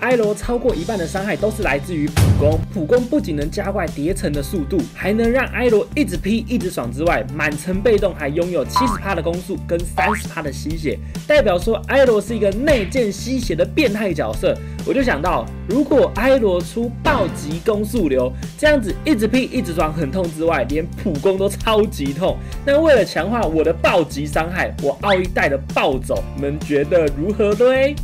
埃罗超过一半的伤害都是来自于普攻。普攻不仅能加快叠层的速度，还能让埃罗一直劈一直爽之外，满层被动还拥有七十趴的攻速跟三十趴的吸血，代表说埃罗是一个内建吸血的变态角色。我就想到，如果埃罗出暴击攻速流，这样子一直劈一直爽很痛之外，连普攻都超级痛。那为了强化我的暴击伤害，我奥义带的暴走，你们觉得如何对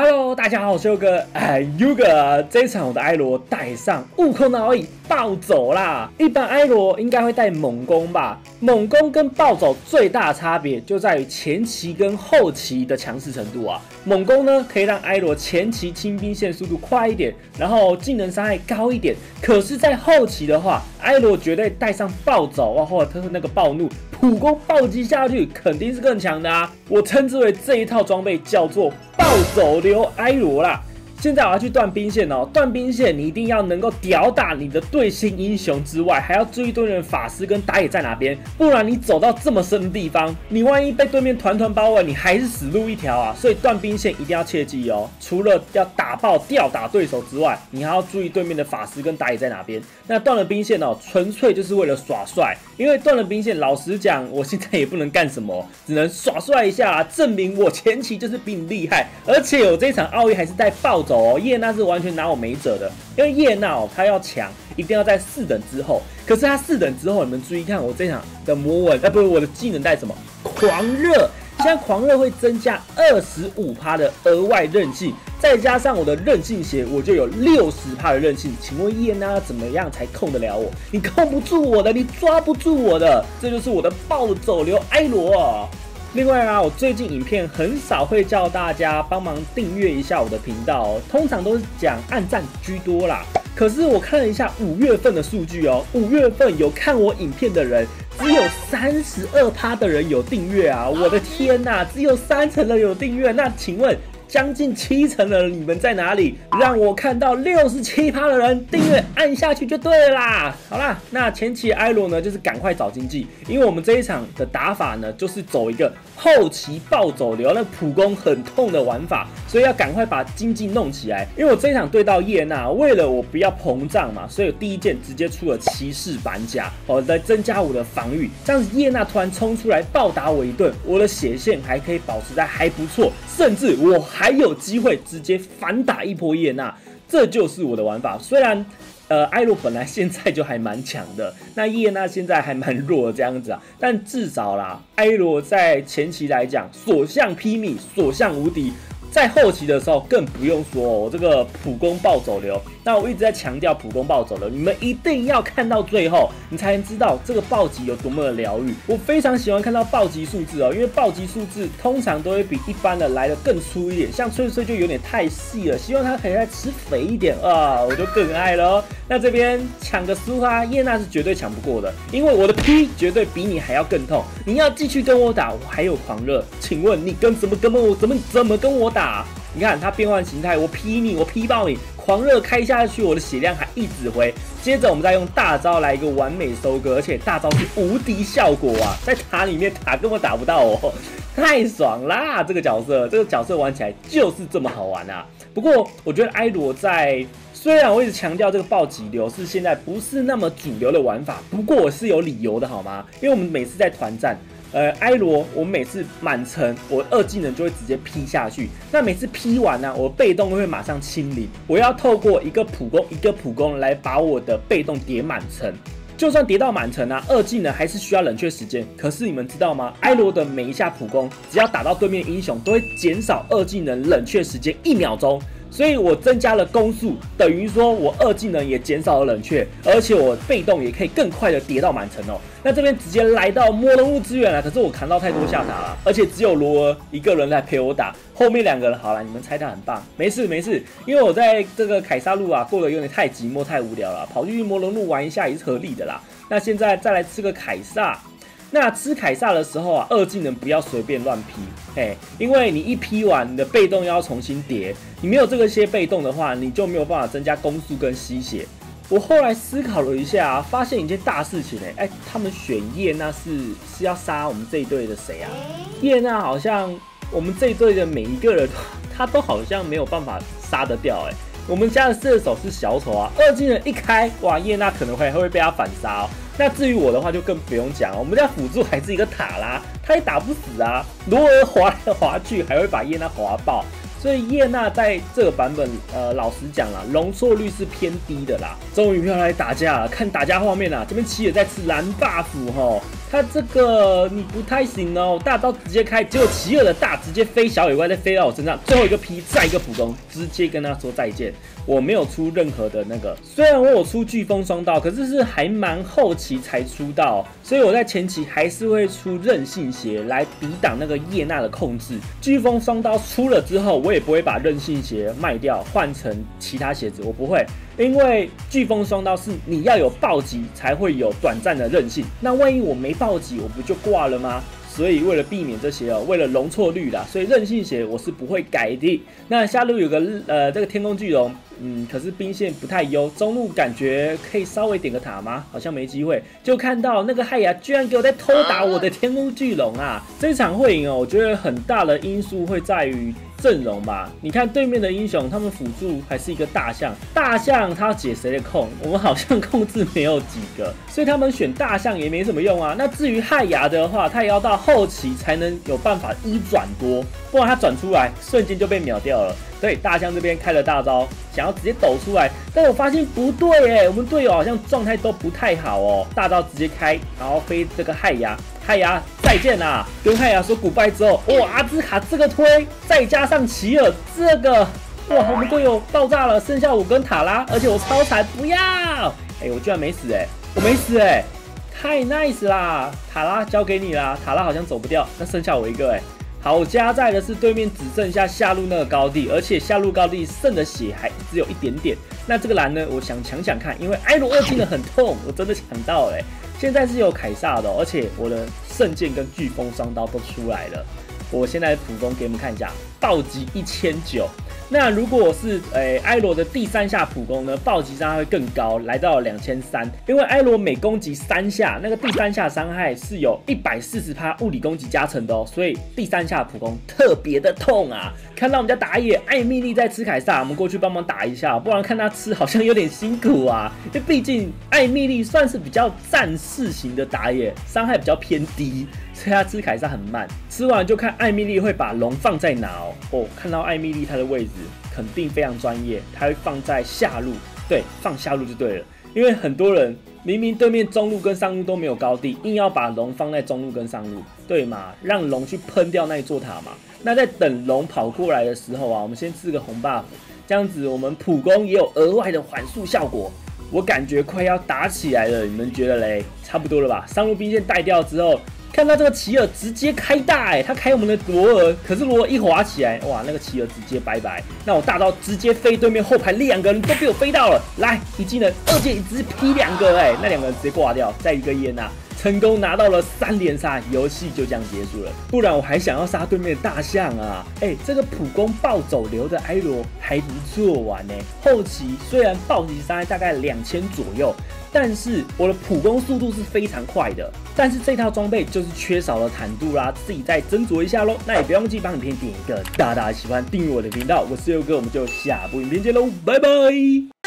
？Hello，大家好，我是优哥。哎，y o g a 这一场我的埃罗带上悟空的奥义暴走啦。一般埃罗应该会带猛攻吧？猛攻跟暴走最大差别就在于前期跟后期的强势程度啊。猛攻呢可以让埃罗前期清兵线速度快一点，然后技能伤害高一点。可是，在后期的话，埃罗绝对带上暴走啊，或者他是那个暴怒。普攻暴击下去肯定是更强的啊！我称之为这一套装备叫做暴走流埃罗啦。现在我要去断兵线哦，断兵线你一定要能够吊打你的对线英雄之外，还要注意对面法师跟打野在哪边，不然你走到这么深的地方，你万一被对面团团包围，你还是死路一条啊！所以断兵线一定要切记哦，除了要打爆吊打对手之外，你还要注意对面的法师跟打野在哪边。那断了兵线哦，纯粹就是为了耍帅，因为断了兵线，老实讲，我现在也不能干什么，只能耍帅一下，证明我前期就是比你厉害，而且我这场奥运还是带爆。走哦，叶娜是完全拿我没辙的，因为叶娜哦，她要强，一定要在四等之后。可是她四等之后，你们注意看我这场的魔纹，哎，不是我的技能带什么？狂热，现在狂热会增加二十五趴的额外韧性，再加上我的韧性鞋，我就有六十趴的韧性。请问叶娜怎么样才控得了我？你控不住我的，你抓不住我的，这就是我的暴走流埃罗。另外啊，我最近影片很少会叫大家帮忙订阅一下我的频道，通常都是讲暗赞居多啦。可是我看了一下五月份的数据哦，五月份有看我影片的人只有三十二趴的人有订阅啊！我的天呐，只有三成的有订阅，那请问？将近七成的你们在哪里？让我看到六十七趴的人订阅按下去就对啦。好啦，那前期埃罗呢，就是赶快找经济，因为我们这一场的打法呢，就是走一个后期暴走流，那普攻很痛的玩法，所以要赶快把经济弄起来。因为我这一场对到叶娜，为了我不要膨胀嘛，所以第一件直接出了骑士板甲，哦，来增加我的防御。这样子叶娜突然冲出来暴打我一顿，我的血线还可以保持在还不错，甚至我。还有机会直接反打一波叶娜，这就是我的玩法。虽然，呃，艾罗本来现在就还蛮强的，那叶娜现在还蛮弱这样子啊，但至少啦，艾罗在前期来讲，所向披靡，所向无敌。在后期的时候更不用说，我这个普攻暴走流。那我一直在强调普攻暴走流，你们一定要看到最后，你才能知道这个暴击有多么的疗愈。我非常喜欢看到暴击数字哦，因为暴击数字通常都会比一般的来的更粗一点，像脆脆就有点太细了，希望它可以再吃肥一点啊，我就更爱了。那这边抢个苏哈叶娜是绝对抢不过的，因为我的 P 绝对比你还要更痛。你要继续跟我打，我还有狂热，请问你跟怎么跟我怎么怎么跟我打？大，你看它变换形态，我劈你，我劈爆你，狂热开下去，我的血量还一直回。接着我们再用大招来一个完美收割，而且大招是无敌效果啊，在塔里面塔根本打不到哦，太爽啦！这个角色，这个角色玩起来就是这么好玩啊。不过我觉得埃罗在，虽然我一直强调这个暴击流是现在不是那么主流的玩法，不过我是有理由的好吗？因为我们每次在团战。呃，埃罗，我每次满层，我二技能就会直接劈下去。那每次劈完呢，我被动会马上清零。我要透过一个普攻，一个普攻来把我的被动叠满层。就算叠到满层啊，二技能还是需要冷却时间。可是你们知道吗？埃罗的每一下普攻，只要打到对面英雄，都会减少二技能冷却时间一秒钟。所以我增加了攻速，等于说我二技能也减少了冷却，而且我被动也可以更快的叠到满层哦。那这边直接来到魔龙路支援了，可是我扛到太多下塔了，而且只有罗尔一个人来陪我打，后面两个人好了，你们猜他很棒，没事没事，因为我在这个凯撒路啊过得有点太寂寞太无聊了，跑去魔龙路玩一下也是合理的啦。那现在再来吃个凯撒。那吃凯撒的时候啊，二技能不要随便乱劈，嘿，因为你一劈完，你的被动要重新叠，你没有这个些被动的话，你就没有办法增加攻速跟吸血。我后来思考了一下，发现一件大事情哎，哎，他们选叶娜是是要杀我们这一队的谁啊？叶娜好像我们这一队的每一个人，他都好像没有办法杀得掉哎。我们家的射手是小丑啊，二技能一开，哇，叶娜可能会会被他反杀哦。那至于我的话就更不用讲，我们家辅助还是一个塔啦，他也打不死啊，罗尔滑来滑去还会把叶娜滑爆。所以叶娜在这个版本，呃，老实讲啦，容错率是偏低的啦。终于要来打架了，看打架画面啊，这边奇野在吃蓝 buff 哈，他这个你不太行哦，大招直接开，结果奇野的大直接飞小野怪，再飞到我身上，最后一个 P 再一个普攻，直接跟他说再见。我没有出任何的那个，虽然我有出飓风双刀，可是是还蛮后期才出到，所以我在前期还是会出韧性鞋来抵挡那个叶娜的控制。飓风双刀出了之后，我也不会把韧性鞋卖掉换成其他鞋子，我不会，因为飓风双刀是你要有暴击才会有短暂的韧性，那万一我没暴击，我不就挂了吗？所以为了避免这些哦，为了容错率啦，所以韧性鞋我是不会改的。那下路有个呃这个天空巨龙，嗯，可是兵线不太优，中路感觉可以稍微点个塔吗？好像没机会。就看到那个海牙居然给我在偷打我的天空巨龙啊！这场会赢哦，我觉得很大的因素会在于。阵容吧，你看对面的英雄，他们辅助还是一个大象，大象他要解谁的控？我们好像控制没有几个，所以他们选大象也没什么用啊。那至于害牙的话，他也要到后期才能有办法一转多，不然他转出来瞬间就被秒掉了。所以大象这边开了大招，想要直接抖出来，但我发现不对哎，我们队友好像状态都不太好哦。大招直接开，然后飞这个害牙。泰牙再见啦！跟泰牙说 goodbye 之后，哇，阿兹卡这个推，再加上奇尔这个，哇，我们队友爆炸了，剩下我跟塔拉，而且我超残，不要！哎，我居然没死哎，我没死哎，太 nice 啦！塔拉交给你啦，塔拉好像走不掉，那剩下我一个哎。好加在的是对面只剩下下路那个高地，而且下路高地剩的血还只有一点点。那这个蓝呢，我想抢抢看，因为埃罗二技能很痛，我真的抢到欸。现在是有凯撒的，而且我的圣剑跟飓风双刀都出来了。我现在普攻给你们看一下，暴击一千九。那如果是诶埃罗的第三下普攻呢，暴击伤害会更高，来到两千三。因为埃罗每攻击三下，那个第三下伤害是有一百四十趴物理攻击加成的哦，所以第三下普攻特别的痛啊！看到我们家打野艾米丽在吃凯撒，我们过去帮忙打一下，不然看他吃好像有点辛苦啊。因为毕竟艾米丽算是比较战士型的打野，伤害比较偏低。所以他吃凯撒很慢，吃完就看艾米丽会把龙放在哪哦。哦，看到艾米丽她的位置肯定非常专业，她会放在下路，对，放下路就对了。因为很多人明明对面中路跟上路都没有高地，硬要把龙放在中路跟上路，对嘛？让龙去喷掉那一座塔嘛。那在等龙跑过来的时候啊，我们先吃个红 buff，这样子我们普攻也有额外的缓速效果。我感觉快要打起来了，你们觉得嘞？差不多了吧？上路兵线带掉之后。看到这个奇尔直接开大哎，他开我们的罗尔，可是罗尔一滑起来，哇，那个奇尔直接拜拜。那我大招直接飞对面后排两个人都被我飞到了，来一技能二阶直接劈两个哎，那两个人直接挂掉，再一个烟呐，成功拿到了三连杀，游戏就这样结束了。不然我还想要杀对面的大象啊，哎，这个普攻暴走流的埃罗还不错玩呢。后期虽然暴击伤害大概两千左右。但是我的普攻速度是非常快的，但是这套装备就是缺少了坦度啦，自己再斟酌一下喽。那也不要忘记帮影片点一个大大的喜欢，订阅我的频道。我是六哥，我们就下部影片见喽，拜拜。